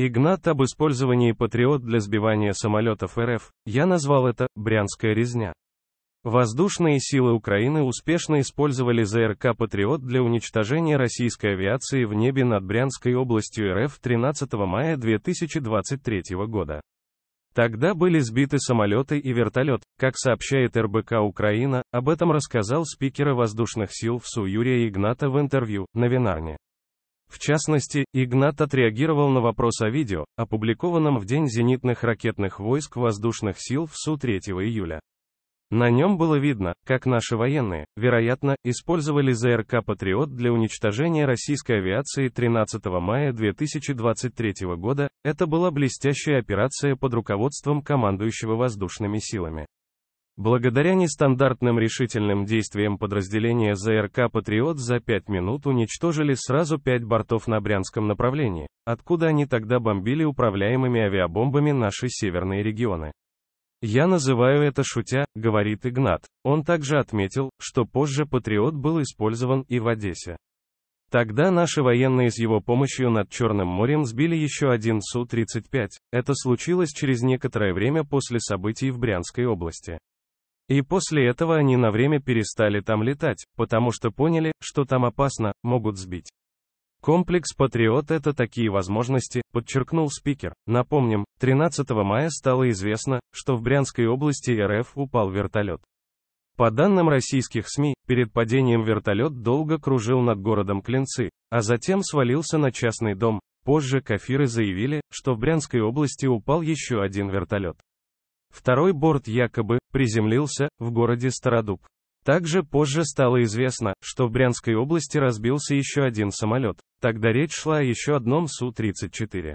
Игнат об использовании «Патриот» для сбивания самолетов РФ, я назвал это «брянская резня». Воздушные силы Украины успешно использовали ЗРК «Патриот» для уничтожения российской авиации в небе над Брянской областью РФ 13 мая 2023 года. Тогда были сбиты самолеты и вертолет, как сообщает РБК Украина, об этом рассказал спикера воздушных сил ВСУ Юрия Игната в интервью на Винарне. В частности, Игнат отреагировал на вопрос о видео, опубликованном в День зенитных ракетных войск воздушных сил в СУ 3 июля. На нем было видно, как наши военные, вероятно, использовали ЗРК «Патриот» для уничтожения российской авиации 13 мая 2023 года, это была блестящая операция под руководством командующего воздушными силами. Благодаря нестандартным решительным действиям подразделения ЗРК «Патриот» за 5 минут уничтожили сразу 5 бортов на Брянском направлении, откуда они тогда бомбили управляемыми авиабомбами наши северные регионы. «Я называю это шутя», — говорит Игнат. Он также отметил, что позже «Патриот» был использован и в Одессе. Тогда наши военные с его помощью над Черным морем сбили еще один Су-35. Это случилось через некоторое время после событий в Брянской области. И после этого они на время перестали там летать, потому что поняли, что там опасно, могут сбить. Комплекс «Патриот» — это такие возможности, подчеркнул спикер. Напомним, 13 мая стало известно, что в Брянской области РФ упал вертолет. По данным российских СМИ, перед падением вертолет долго кружил над городом Клинцы, а затем свалился на частный дом. Позже кафиры заявили, что в Брянской области упал еще один вертолет. Второй борт якобы приземлился в городе Стародуб. Также позже стало известно, что в Брянской области разбился еще один самолет. Тогда речь шла о еще одном Су-34.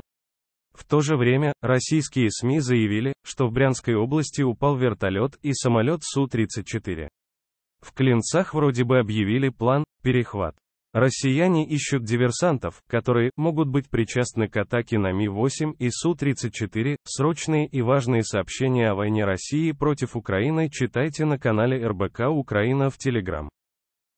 В то же время, российские СМИ заявили, что в Брянской области упал вертолет и самолет Су-34. В Клинцах вроде бы объявили план «Перехват». Россияне ищут диверсантов, которые могут быть причастны к атаке на Ми-8 и Су-34. Срочные и важные сообщения о войне России против Украины читайте на канале РБК Украина в Телеграм.